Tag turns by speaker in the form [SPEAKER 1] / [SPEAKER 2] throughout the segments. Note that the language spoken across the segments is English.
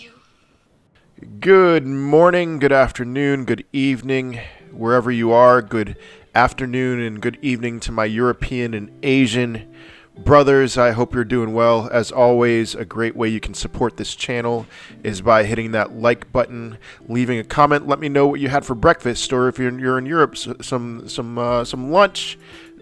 [SPEAKER 1] you.
[SPEAKER 2] Good morning, good afternoon, good evening, wherever you are. Good afternoon and good evening to my European and Asian brothers. I hope you're doing well. As always, a great way you can support this channel is by hitting that like button, leaving a comment. Let me know what you had for breakfast, or if you're, you're in Europe, some some uh, some lunch,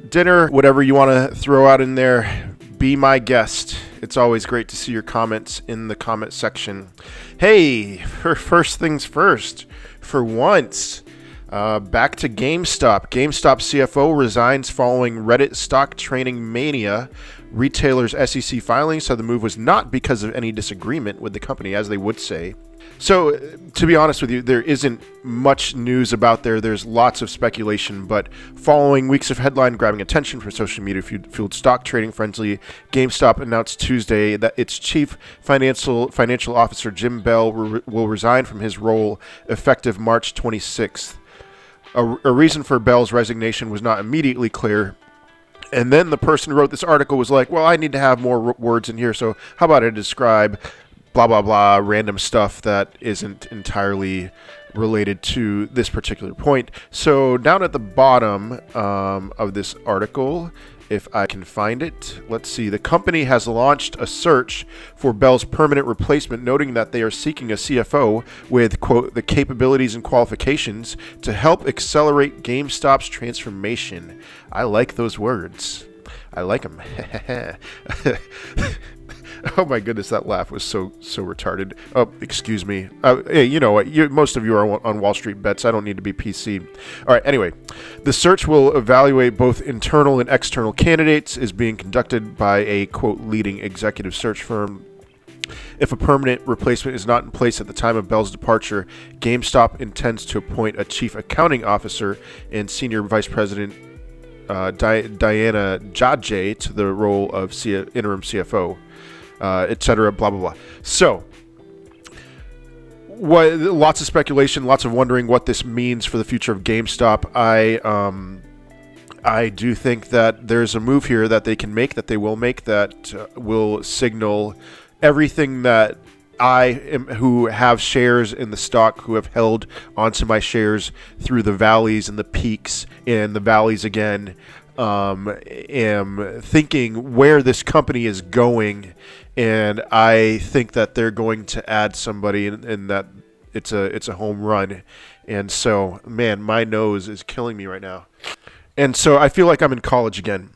[SPEAKER 2] dinner, whatever you want to throw out in there. Be my guest. It's always great to see your comments in the comment section. Hey, for first things first, for once, uh, back to GameStop. GameStop CFO resigns following Reddit stock trading mania. Retailers' SEC filing said the move was not because of any disagreement with the company, as they would say. So, to be honest with you, there isn't much news about there. There's lots of speculation, but following weeks of headline grabbing attention for social media fueled stock trading frenzy, GameStop announced Tuesday that its chief financial financial officer Jim Bell re- will resign from his role effective March 26th. A, a reason for Bell's resignation was not immediately clear, and then the person who wrote this article was like, "Well, I need to have more words in here, so how about I describe blah blah blah random stuff that isn't entirely related to this particular point. So down at the bottom um, of this article, if I can find it, let's see. The company has launched a search for Bell's permanent replacement, noting that they are seeking a CFO with quote the capabilities and qualifications to help accelerate GameStop's transformation. I like those words. I like them. oh my goodness, that laugh was so so retarded. Oh, excuse me. Uh, hey, you know what? You, most of you are on Wall Street bets. I don't need to be PC. All right. Anyway, the search will evaluate both internal and external candidates. Is being conducted by a quote leading executive search firm. If a permanent replacement is not in place at the time of Bell's departure, GameStop intends to appoint a chief accounting officer and senior vice president uh, Di- Diana Jajeh to the role of C- interim CFO uh, etc. Blah blah blah. So, what? Lots of speculation, lots of wondering what this means for the future of GameStop. I um, I do think that there's a move here that they can make, that they will make, that uh, will signal everything that I am, who have shares in the stock, who have held onto my shares through the valleys and the peaks and the valleys again, um, am thinking where this company is going and I think that they're going to add somebody, and, that it's a it's a home run. And so, man, my nose is killing me right now. And so I feel like I'm in college again.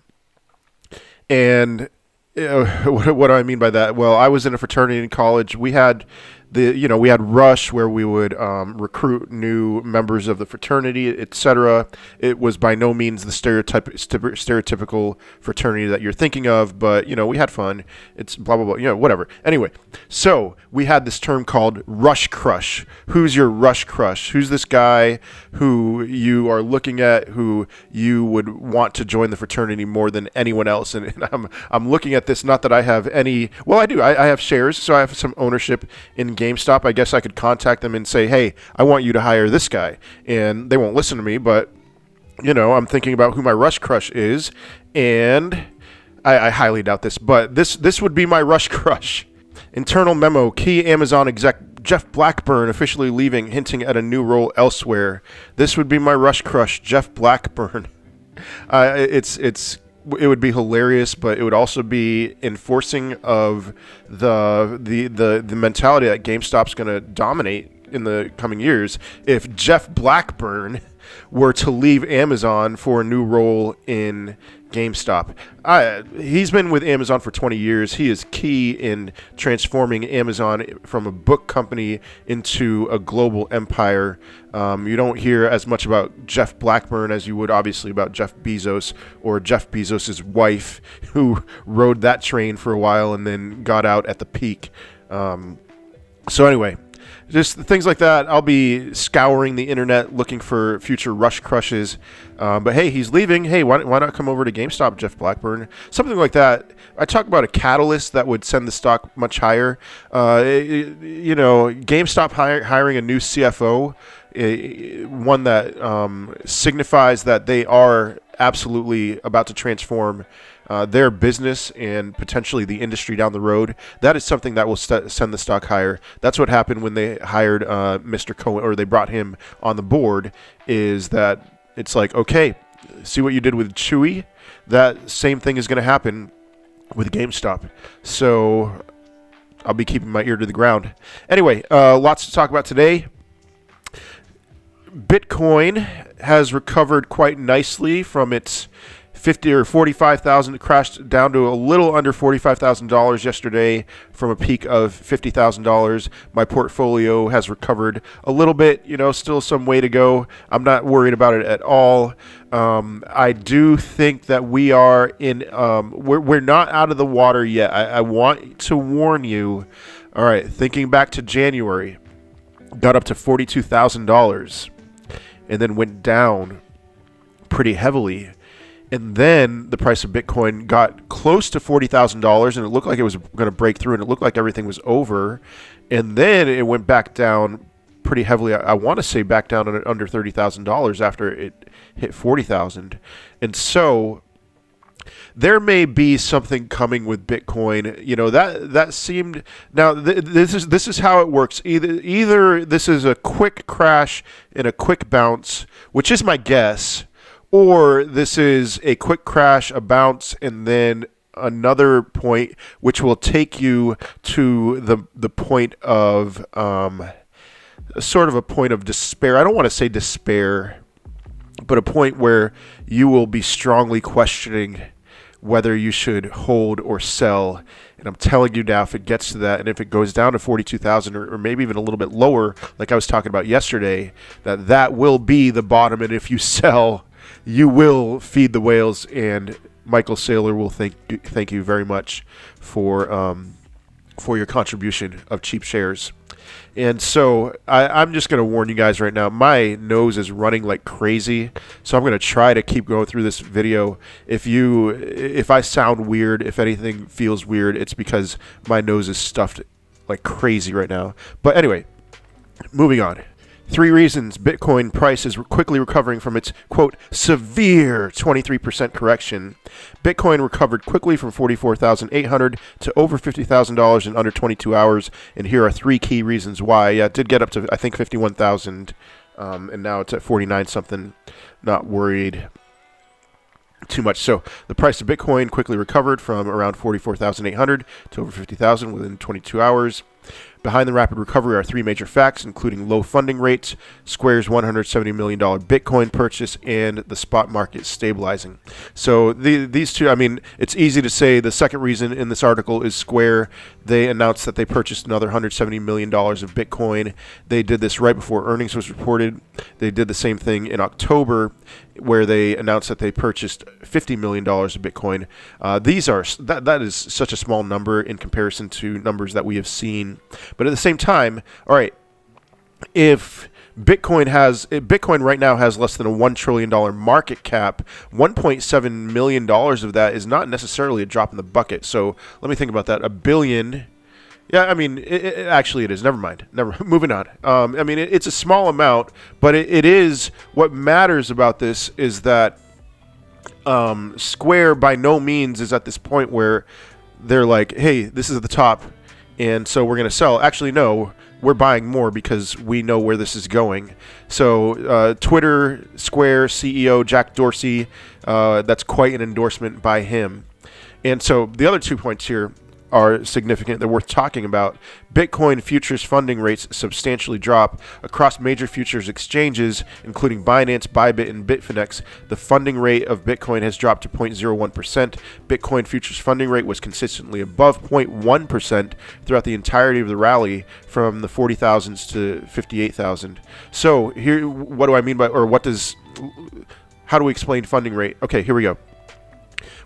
[SPEAKER 2] And what, what do I mean by that? Well, I was in a fraternity in college. We had the you know we had Rush where we would um, recruit new members of the fraternity, etc. It was by no means the stereotype stereotypical fraternity that you're thinking of, but you know we had fun. It's blah blah blah. You know whatever. Anyway, so we had this term called Rush Crush. Who's your Rush Crush? Who's this guy who you are looking at who you would want to join the fraternity more than anyone else? And, and I'm I'm looking at this not that I have any. Well, I do. I, I have shares, so I have some ownership in. GameStop, I guess I could contact them and say, hey, I want you to hire this guy. And they won't listen to me, but, you know, I'm thinking about who my Rush Crush is. And I, I highly doubt this, but this, this would be my Rush Crush. Internal memo key Amazon exec Jeff Blackburn officially leaving, hinting at a new role elsewhere. This would be my Rush Crush, Jeff Blackburn. Uh, it's it's it would be hilarious, but it would also be enforcing of the the the, the mentality that GameStop's going to dominate in the coming years. If Jeff Blackburn were to leave Amazon for a new role in GameStop. I, he's been with Amazon for 20 years. He is key in transforming Amazon from a book company into a global empire. Um, you don't hear as much about Jeff Blackburn as you would obviously about Jeff Bezos or Jeff Bezos' wife, who rode that train for a while and then got out at the peak. Um, so anyway, just things like that. I'll be scouring the internet looking for future rush crushes. Um, but hey, he's leaving. Hey, why, why not come over to GameStop, Jeff Blackburn? Something like that. I talk about a catalyst that would send the stock much higher. Uh, you know, GameStop hire, hiring a new CFO, one that um, signifies that they are absolutely about to transform uh, their business and potentially the industry down the road, that is something that will st- send the stock higher. That's what happened when they hired uh, Mr. Cohen or they brought him on the board. Is that it's like okay, see what you did with Chewy? That same thing is going to happen with GameStop. So I'll be keeping my ear to the ground. Anyway, uh, lots to talk about today. Bitcoin has recovered quite nicely from its 50 or 45,000 crashed down to a little under $45,000 yesterday from a peak of $50,000. My portfolio has recovered a little bit, you know, still some way to go. I'm not worried about it at all. Um, I do think that we are in, um, we're, we're not out of the water yet. I, I want to warn you. All right, thinking back to January, got up to $42,000 and then went down pretty heavily and then the price of Bitcoin got close to forty thousand dollars, and it looked like it was going to break through, and it looked like everything was over. And then it went back down pretty heavily. I, I want to say back down under thirty thousand dollars after it hit forty thousand. And so there may be something coming with Bitcoin. You know that that seemed now th- this is this is how it works. Either either this is a quick crash and a quick bounce, which is my guess or this is a quick crash, a bounce, and then another point which will take you to the the point of um, sort of a point of despair. I don't want to say despair, but a point where you will be strongly questioning whether you should hold or sell. And I'm telling you now, if it gets to that, and if it goes down to 42,000 or, or maybe even a little bit lower, like I was talking about yesterday, that that will be the bottom. And if you sell, you will feed the whales, and Michael Saylor will thank thank you very much for um, for your contribution of cheap shares. And so I, am just going to warn you guys right now. My nose is running like crazy, so I'm going to try to keep going through this video. If you, if I sound weird, if anything feels weird, it's because my nose is stuffed like crazy right now. But anyway, moving on. Three reasons Bitcoin price is quickly recovering from its, quote, severe 23% correction. Bitcoin recovered quickly from 44800 to over $50,000 in under 22 hours. And here are three key reasons why. Yeah, it did get up to, I think, 51,000, um, and now it's at 49 something. Not worried too much. So the price of Bitcoin quickly recovered from around 44,800 to over 50,000 within 22 hours. Behind the rapid recovery are three major facts, including low funding rates, Square's $170 million Bitcoin purchase, and the spot market stabilizing. So the, these two, I mean, it's easy to say the second reason in this article is Square. They announced that they purchased another $170 million of Bitcoin. They did this right before earnings was reported. They did the same thing in October, where they announced that they purchased $50 million of Bitcoin. Uh, these are that, that is such a small number in comparison to numbers that we have seen but at the same time, all right, if Bitcoin has Bitcoin right now has less than a one trillion dollar market cap. One point seven million dollars of that is not necessarily a drop in the bucket. So let me think about that. A billion. Yeah, I mean, it, it, actually, it is. Never mind. Never. Moving on. Um, I mean, it, it's a small amount, but it is. What matters about this is that um, Square by no means is at this point where they're like, "Hey, this is the top and so we're going to sell. Actually, no, we're buying more because we know where this is going. So, uh, Twitter Square CEO Jack Dorsey, uh, that's quite an endorsement by him. And so the other two points here are significant. They're worth talking about. Bitcoin futures funding rates substantially drop across major futures exchanges, including Binance, Bybit, and Bitfinex. The funding rate of Bitcoin has dropped to 0.01%. Bitcoin futures funding rate was consistently above 0.1% throughout the entirety of the rally from the 40,000s to 58,000. So here, what do I mean by, or what does, how do we explain funding rate? Okay, here we go.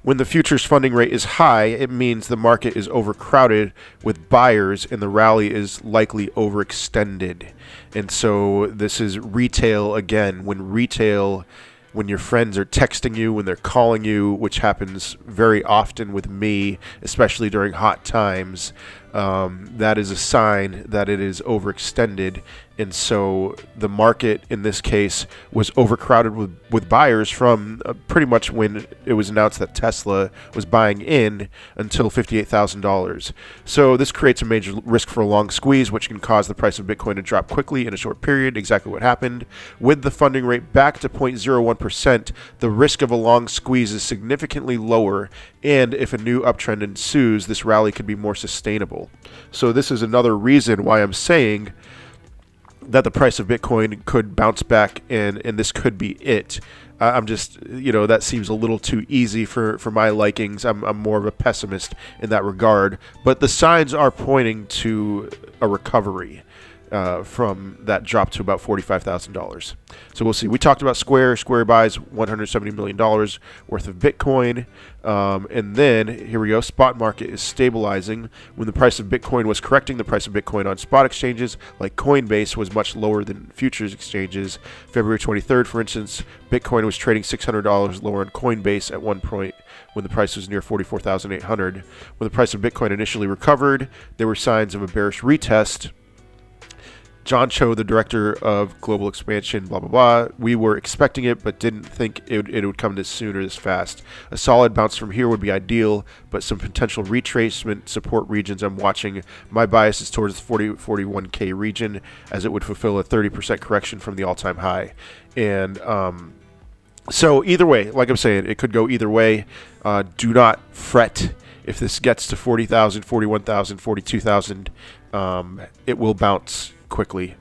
[SPEAKER 2] When the futures funding rate is high, it means the market is overcrowded with buyers and the rally is likely overextended. And so this is retail again. When retail when your friends are texting you, when they're calling you, which happens very often with me, especially during hot times, um, that is a sign that it is overextended. And so the market in this case was overcrowded with, with buyers from uh, pretty much when it was announced that Tesla was buying in until $58,000. So this creates a major risk for a long squeeze, which can cause the price of Bitcoin to drop quickly in a short period. Exactly what happened. With the funding rate back to 0.01%, the risk of a long squeeze is significantly lower. And if a new uptrend ensues, this rally could be more sustainable. So this is another reason why I'm saying that the price of Bitcoin could bounce back and and this could be it. I'm just you know that seems a little too easy for for my likings. I'm I'm more of a pessimist in that regard, but the signs are pointing to a recovery uh, from that drop to about $45,000. So we'll see. We talked about Square. Square buys $170 million worth of Bitcoin. Um, and then, here we go, spot market is stabilizing. When the price of Bitcoin was correcting, the price of Bitcoin on spot exchanges like Coinbase was much lower than futures exchanges. February 23rd, for instance, Bitcoin was trading $600 lower on Coinbase at one point when the price was near 44,800. When the price of Bitcoin initially recovered, there were signs of a bearish retest John Cho, the director of global expansion, blah, blah, blah. We were expecting it, but didn't think it, it would come this soon or this fast. A solid bounce from here would be ideal, but some potential retracement support regions I'm watching. My bias is towards the 40, 41K region, as it would fulfill a 30% correction from the all time high. And, um, so either way, like I'm saying, it could go either way. Uh, do not fret if this gets to 40,000, 41,000, 42,000. Um, it will bounce quickly.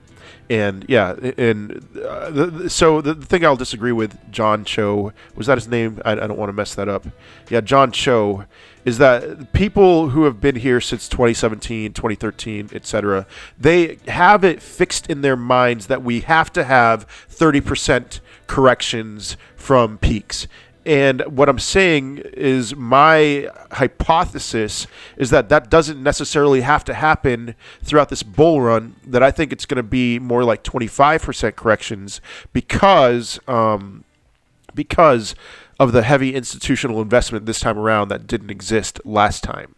[SPEAKER 2] And yeah, and uh, the, so the, the, thing I'll disagree with John Cho was that his name? I, I don't want to mess that up. Yeah, John Cho is that people who have been here since 2017, 2013, etc. They have it fixed in their minds that we have to have 30% corrections from peaks. And what I'm saying is my hypothesis is that that doesn't necessarily have to happen throughout this bull run. That I think it's going to be more like 25% corrections because um, because of the heavy institutional investment this time around that didn't exist last time.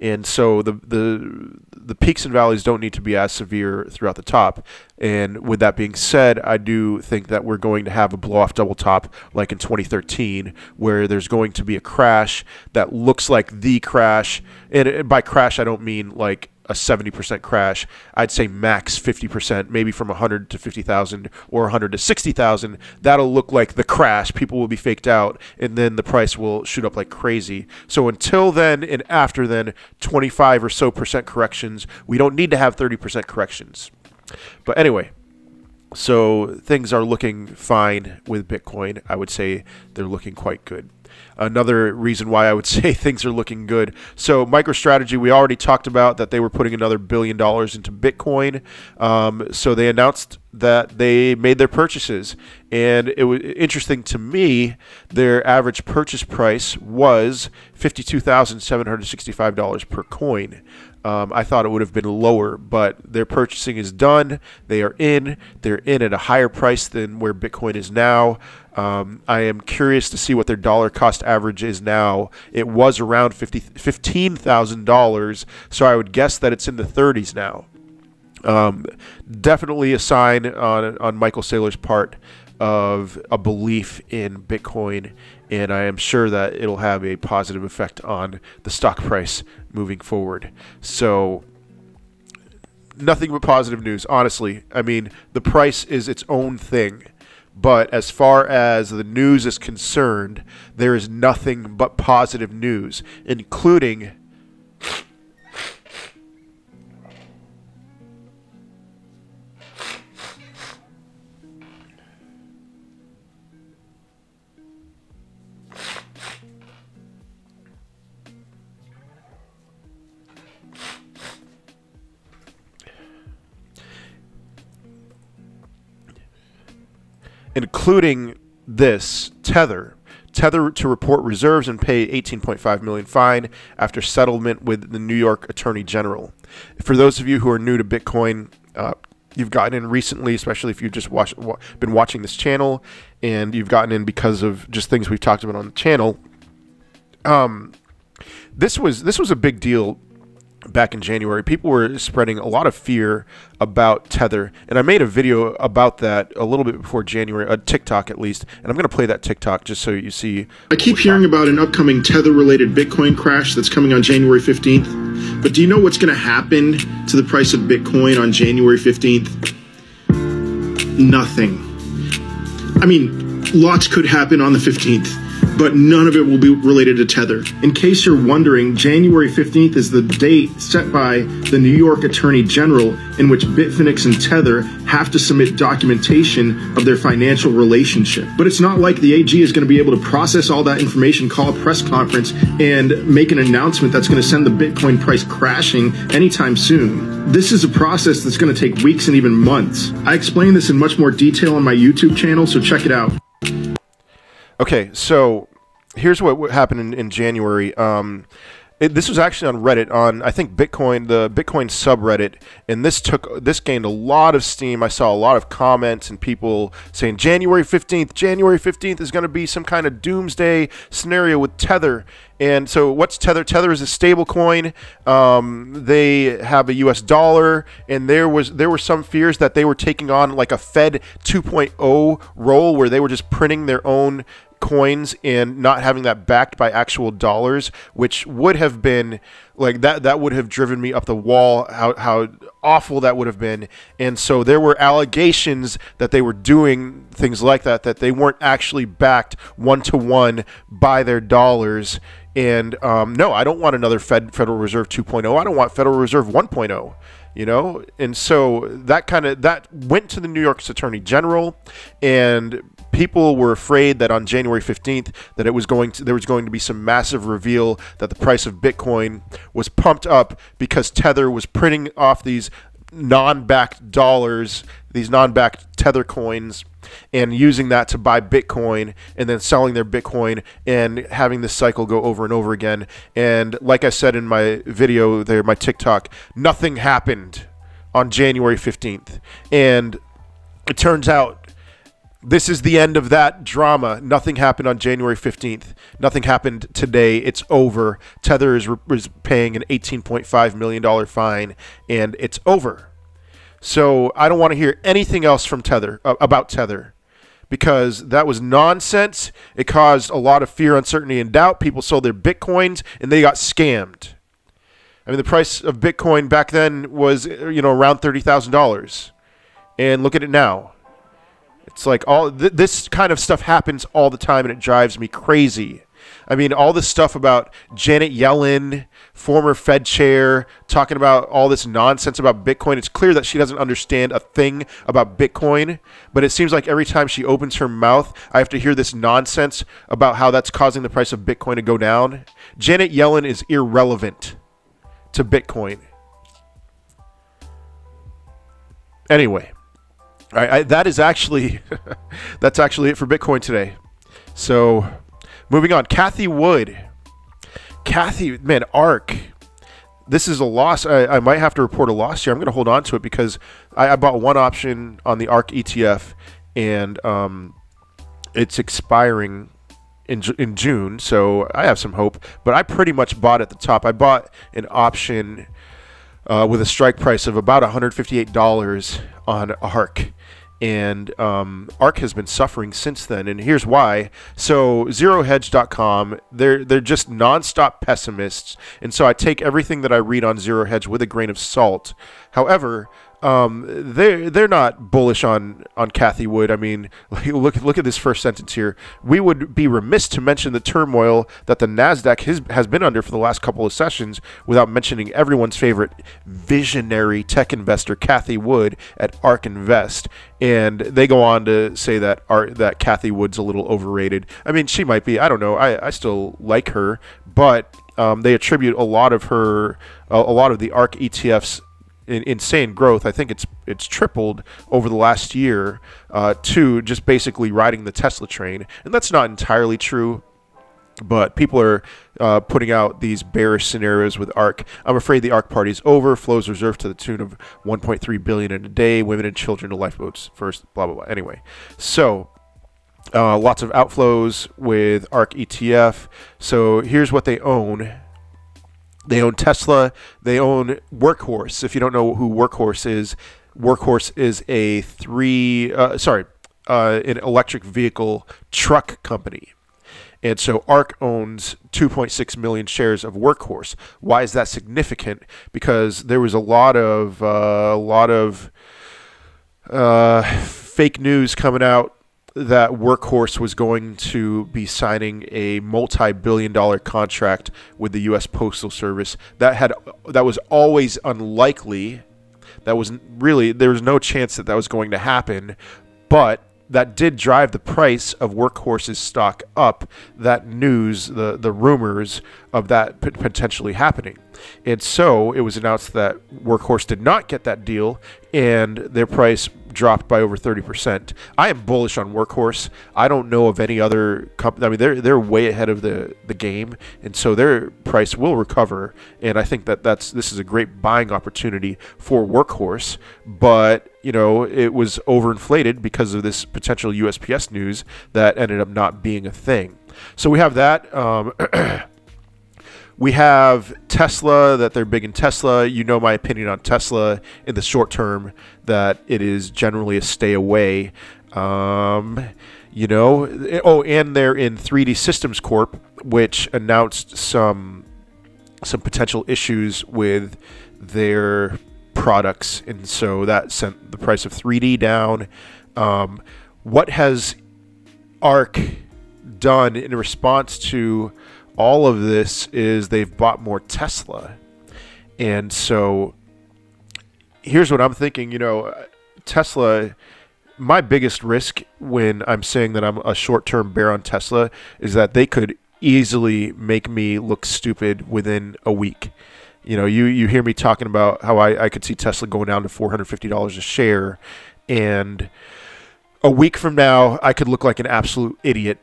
[SPEAKER 2] And so the the the peaks and valleys don't need to be as severe throughout the top. And with that being said, I do think that we're going to have a blow off double top like in 2013, where there's going to be a crash that looks like the crash. And by crash, I don't mean like a 70% crash. I'd say max 50%, maybe from 100 to 50,000 or 100 to 60,000. That'll look like the crash. People will be faked out, and then the price will shoot up like crazy. So until then and after then, 25 or so percent corrections. We don't need to have 30% corrections. But anyway, so things are looking fine with Bitcoin. I would say they're looking quite good another reason why I would say things are looking good. So, MicroStrategy, we already talked about that they were putting another billion dollars into Bitcoin. Um, so, they announced that they made their purchases. And it was interesting to me, their average purchase price was $52,765 per coin. Um, I thought it would have been lower, but their purchasing is done. They are in. They're in at a higher price than where Bitcoin is now. Um, I am curious to see what their dollar cost average is now. It was around $15,000, so I would guess that it's in the 30s now. Um, definitely a sign on, on Michael Saylor's part of a belief in Bitcoin, and I am sure that it'll have a positive effect on the stock price moving forward. So, nothing but positive news, honestly. I mean, the price is its own thing. But as far as the news is concerned, there is nothing but positive news, including including this tether tether to report reserves and pay 18.5 million fine after settlement with the New York Attorney General. For those of you who are new to Bitcoin, uh, you've gotten in recently, especially if you've just been watching this channel, and you've gotten in because of just things we've talked about on the channel. Um, this was this was a big deal back in January, people were spreading a lot of fear about Tether, and I made a video about that a little bit before January, a TikTok at least, and I'm going to play that TikTok just so you see.
[SPEAKER 1] I keep hearing about an upcoming Tether-related Bitcoin crash that's coming on January 15th, but do you know what's going to happen to the price of Bitcoin on January 15th? Nothing. I mean, lots could happen on the 15th but none of it will be related to Tether. In case you're wondering, January 15th is the date set by the New York Attorney General in which Bitfinex and Tether have to submit documentation of their financial relationship. But it's not like the AG is going to be able to process all that information, call a press conference, and make an announcement that's going to send the Bitcoin price crashing anytime soon. This is a process that's going to take weeks and even months. I explain this in much more detail on my YouTube channel, so check it out.
[SPEAKER 2] Okay, so here's what happened in, in January. Um, it, this was actually on Reddit, on I think Bitcoin, the Bitcoin subreddit, and this took this gained a lot of steam. I saw a lot of comments and people saying January fifteenth, January fifteenth is going to be some kind of doomsday scenario with Tether. And so, what's Tether? Tether is a stable coin. Um, they have a U.S. dollar, and there was there were some fears that they were taking on like a Fed 2.0 role, where they were just printing their own coins and not having that backed by actual dollars, which would have been like that that would have driven me up the wall how, how awful that would have been. And so there were allegations that they were doing things like that that they weren't actually backed one to one by their dollars. And um, no i don't want another Fed, federal reserve 2.0 i don't want federal reserve 1.0 you know? And so that kind of that went to the new york's attorney general and people were afraid that on January 15th that it was going to there was going to be some massive reveal that the price of Bitcoin was pumped up because Tether was printing off these non-backed dollars, these non-backed Tether coins and using that to buy Bitcoin and then selling their Bitcoin and having this cycle go over and over again. And like I said in my video there, my TikTok, nothing happened on January 15th. And it turns out this is the end of that drama. Nothing happened on January 15th. Nothing happened today. It's over. Tether is, is paying an $18.5 million fine, and it's over. So I don't want to hear anything else from Tether uh, about Tether because that was nonsense. It caused a lot of fear, uncertainty, and doubt. People sold their bitcoins and they got scammed. I mean, the price of Bitcoin back then was, you know, around $30,000. And look at it now. It's like all th- this kind of stuff happens all the time, and it drives me crazy. I mean, all this stuff about Janet Yellen, former Fed chair, talking about all this nonsense about Bitcoin. It's clear that she doesn't understand a thing about Bitcoin, but it seems like every time she opens her mouth, I have to hear this nonsense about how that's causing the price of Bitcoin to go down. Janet Yellen is irrelevant to Bitcoin. Anyway, I, that is actually that's actually it for Bitcoin today. So, moving on, Cathie Wood. Cathie, man, ARK. This is a loss. I, I might have to report a loss here. I'm going to hold on to it because I, I, bought one option on the ARK ETF, and um, it's expiring in in June. So I have some hope. But I pretty much bought at the top. I bought an option uh, with a strike price of about $158 on ARK and um, ARK has been suffering since then. And here's why. So ZeroHedge.com, they're they're just nonstop pessimists, and so I take everything that I read on Zero Hedge with a grain of salt. However, um, they're they're not bullish on on Cathie Wood. I mean, look look at this first sentence here. We would be remiss to mention the turmoil that the Nasdaq has, has been under for the last couple of sessions without mentioning everyone's favorite visionary tech investor Cathie Wood at ARK Invest. And they go on to say that Art, that Cathie Wood's a little overrated. I mean, she might be. I don't know. I, I still like her, but um, they attribute a lot of her, a, a lot of the ARK ETFs insane growth. I think it's it's tripled over the last year uh, to just basically riding the Tesla train, and that's not entirely true. But people are uh, putting out these bearish scenarios with ARK. I'm afraid the ARK party's over. Flows reserved to the tune of 1.3 billion in a day. Women and children to lifeboats first. Blah blah blah. Anyway, so uh, lots of outflows with ARK ETF. So here's what they own They own Tesla. They own Workhorse. If you don't know who Workhorse is, Workhorse is a three, uh, sorry, uh, an electric vehicle truck company. And so ARK owns 2.6 million shares of Workhorse. Why is that significant? Because there was a lot of uh, a lot of uh, fake news coming out that Workhorse was going to be signing a multi-billion-dollar contract with the U.S. Postal Service. That had that was always unlikely. That was really there was no chance that that was going to happen, but that did drive the price of Workhorse's stock up. That news, the the rumors of that potentially happening, and so it was announced that Workhorse did not get that deal, and their price dropped by over 30%. I am bullish on Workhorse. I don't know of any other company. I mean, they're they're way ahead of the, the game, and so their price will recover. And I think that that's this is a great buying opportunity for Workhorse. But you know, it was overinflated because of this potential USPS news that ended up not being a thing. So we have that. Um, we have Tesla that they're big in Tesla. You know my opinion on Tesla in the short term that it is generally a stay away. Um, you know, oh, and they're in 3D Systems Corp, which announced some some potential issues with their products, and so that sent the price of 3D down. Um, what has ARK done in response to all of this is they've bought more Tesla. And so here's what I'm thinking, you know, Tesla my biggest risk when I'm saying that I'm a short-term bear on Tesla is that they could easily make me look stupid within a week. You know, you, you hear me talking about how I, I could see Tesla going down to $450 a share, and a week from now, I could look like an absolute idiot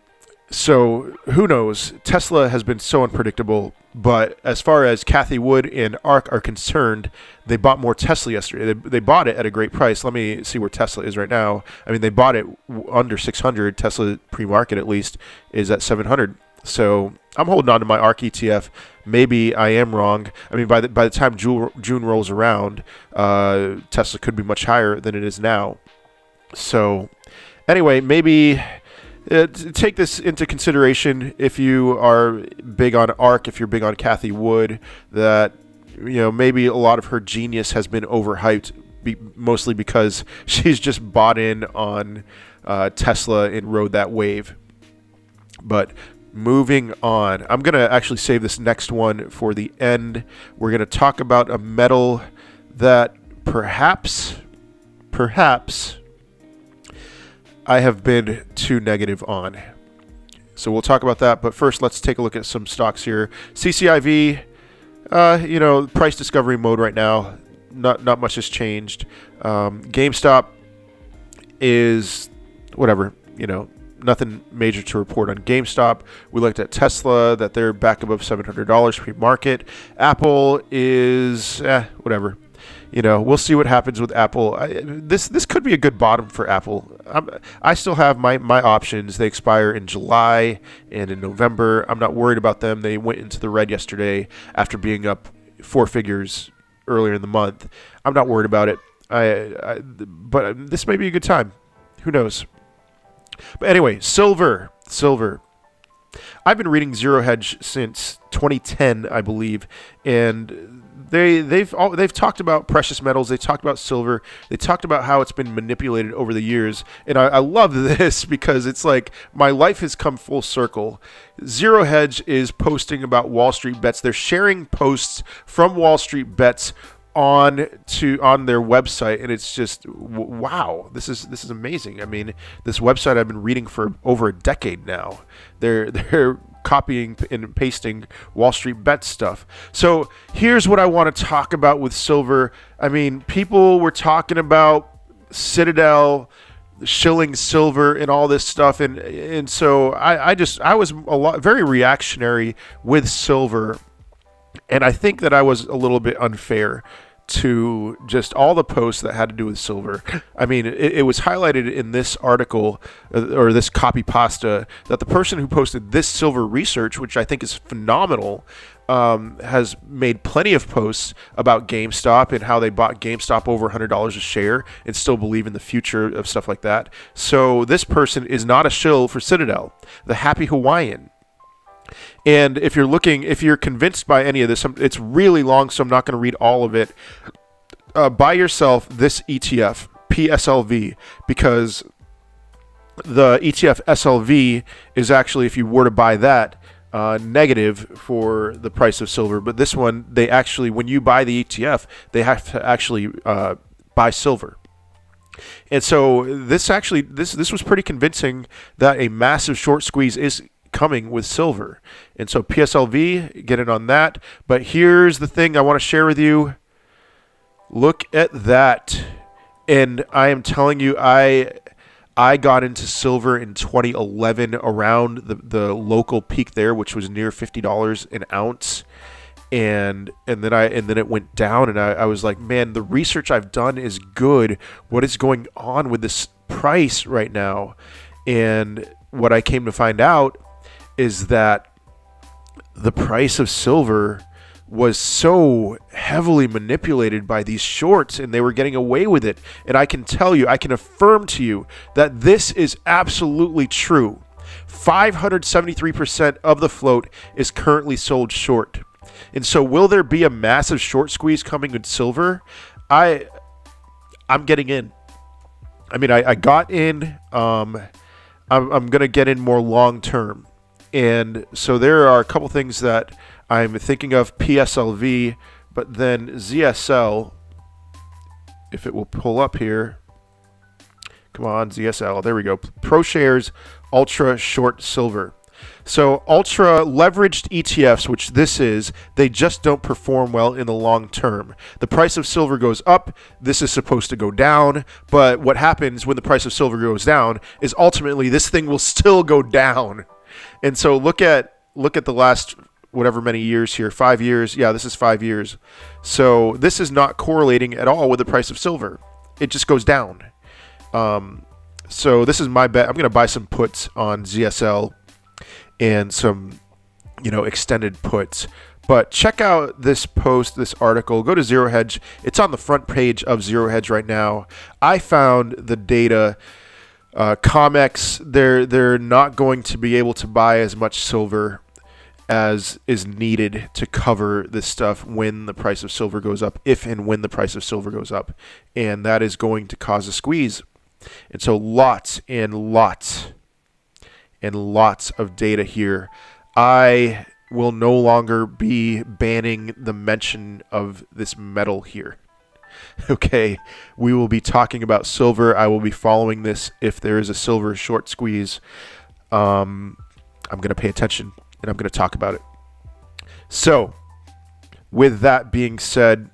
[SPEAKER 2] so who knows? Tesla has been so unpredictable, but as far as Cathie Wood and ARK are concerned, they bought more Tesla yesterday. They, they bought it at a great price. Let me see where Tesla is right now. I mean, they bought it under 600. Tesla pre-market at least is at 700. So I'm holding on to my ARK ETF. Maybe I am wrong. I mean, by the by the time June, June rolls around, uh, Tesla could be much higher than it is now. So anyway, maybe uh, take this into consideration if you are big on ARK, if you're big on Cathie Wood, that you know maybe a lot of her genius has been overhyped, be, mostly because she's just bought in on uh, Tesla and rode that wave. But moving on, I'm gonna actually save this next one for the end. We're gonna talk about a metal that perhaps, perhaps I have been too negative on. So we'll talk about that. But first, let's take a look at some stocks here. CCIV, uh, you know, price discovery mode right now. Not not much has changed. Um, GameStop is whatever. You know, nothing major to report on GameStop. We looked at Tesla that they're back above seven hundred dollars pre-market. Apple is eh, whatever you know, we'll see what happens with Apple. I, this this could be a good bottom for Apple. I'm, i still have my, my options. They expire in July and in November. I'm not worried about them. They went into the red yesterday after being up four figures earlier in the month. I'm not worried about it. I, I but this may be a good time. Who knows? But anyway, silver, silver. I've been reading Zero Hedge since 2010, I believe, and they they've all, they've talked about precious metals. They talked about silver. They talked about how it's been manipulated over the years, and I, I love this because it's like my life has come full circle. Zero Hedge is posting about Wall Street bets. They're sharing posts from Wall Street bets on to on their website and it's just wow this is this is amazing i mean this website i've been reading for over a decade now they're they're copying and pasting Wall Street Bet stuff. So here's what I want to talk about with silver. I mean, people were talking about Citadel shilling silver and all this stuff and and so I, I just I was a lot very reactionary with silver and I think that I was a little bit unfair to just all the posts that had to do with silver. I mean, it, it was highlighted in this article uh, or this copy pasta that the person who posted this silver research, which I think is phenomenal, um, has made plenty of posts about GameStop and how they bought GameStop over $100 a share and still believe in the future of stuff like that. So this person is not a shill for Citadel, the happy Hawaiian. And if you're looking, if you're convinced by any of this, it's really long, so I'm not going to read all of it. Uh, buy yourself this ETF, PSLV, because the ETF SLV is actually, if you were to buy that, uh, negative for the price of silver. But this one, they actually, when you buy the ETF, they have to actually uh, buy silver. And so this actually, this this was pretty convincing that a massive short squeeze is coming with silver. And so PSLV, get it on that. But here's the thing I want to share with you. Look at that. And I am telling you, I I got into silver in 2011 around the, the local peak there, which was near $50 an ounce. And and then I and then it went down and I, I was like, man, the research I've done is good. What is going on with this price right now? And what I came to find out is that the price of silver was so heavily manipulated by these shorts and they were getting away with it. And I can tell you, I can affirm to you that this is absolutely true. 573% of the float is currently sold short. And so will there be a massive short squeeze coming with silver? I I'm getting in. I mean, I, I got in. Um, I'm, I'm going to get in more long term. And so there are a couple things that I'm thinking of PSLV, but then ZSL, if it will pull up here. Come on, ZSL. There we go. ProShares Ultra Short Silver. So ultra leveraged ETFs, which this is, they just don't perform well in the long term. The price of silver goes up, this is supposed to go down, but what happens when the price of silver goes down is ultimately this thing will still go down. And so look at look at the last whatever many years here, five years. Yeah, this is five years. So this is not correlating at all with the price of silver. It just goes down. Um, so this is my bet. I'm going to buy some puts on ZSL and some, you know, extended puts. But check out this post, this article. Go to Zero Hedge. It's on the front page of Zero Hedge right now. I found the data uh, Comex, they're they're not going to be able to buy as much silver as is needed to cover this stuff when the price of silver goes up, if and when the price of silver goes up, and that is going to cause a squeeze. And so, lots and lots and lots of data here. I will no longer be banning the mention of this metal here. okay, we will be talking about silver. I will be following this if there is a silver short squeeze. Um, I'm going to pay attention and I'm going to talk about it. So, with that being said,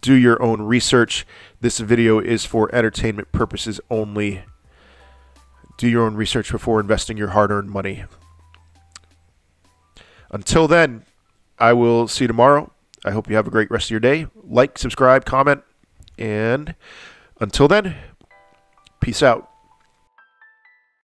[SPEAKER 2] do your own research. This video is for entertainment purposes only. Do your own research before investing your hard earned money. Until then, I will see you tomorrow. I hope you have a great rest of your day. Like, subscribe, comment, and until then, peace out.